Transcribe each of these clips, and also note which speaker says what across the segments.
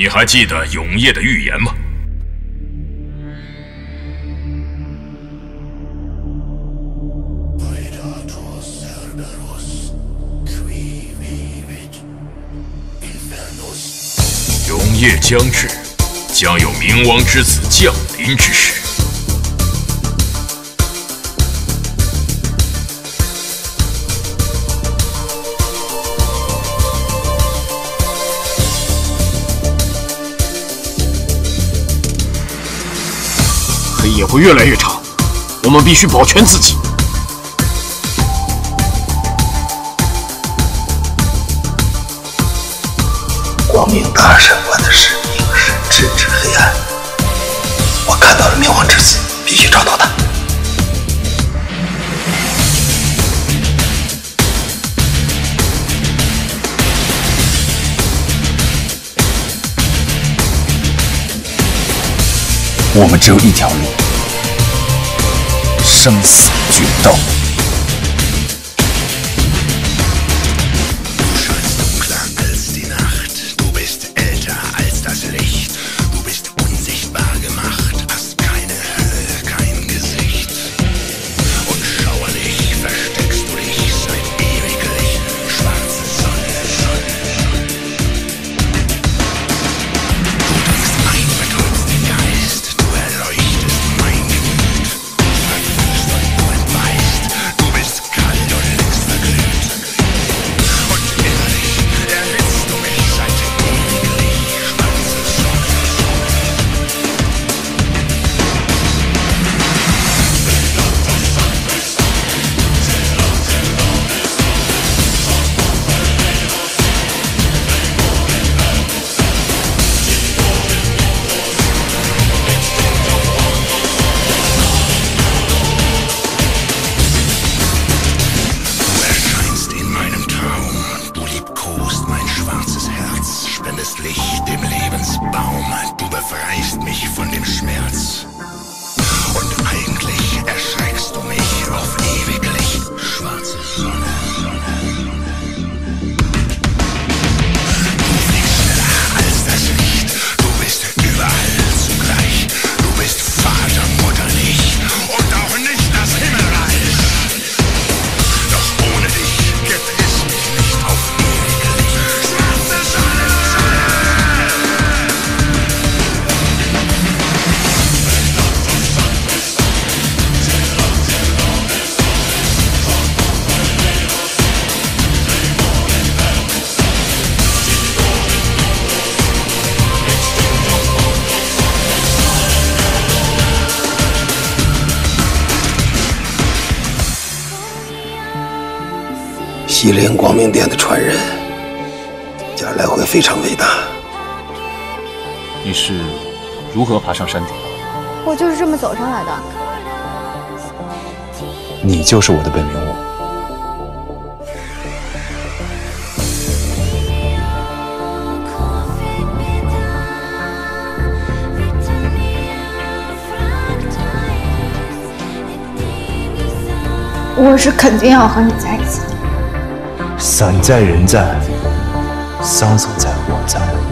Speaker 1: 你还记得永夜的预言吗？永夜将至，将有冥王之子降临之时。
Speaker 2: 黑夜会越来越长，我们必须保全自己。
Speaker 3: 光明大神官的使命是制止黑暗。我看到了冥王之子，必须找到他。
Speaker 4: 我们只有一条路，生死决斗。dich dem Lebensbaum, du befreist mich von dem Schmerz.
Speaker 3: 西陵光明殿的传人，将来会非常伟大。
Speaker 4: 你是如何爬上山顶？
Speaker 5: 我就是这么走上来的。
Speaker 4: 你就是我的本命物。
Speaker 5: 我是肯定要和你在一起的。
Speaker 4: 伞在人在，丧走在我在。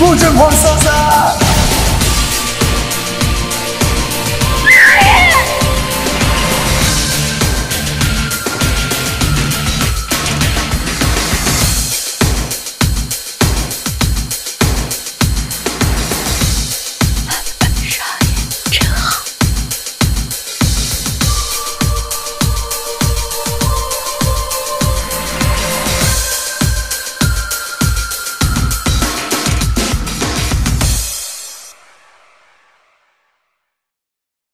Speaker 6: 不争狂潇洒。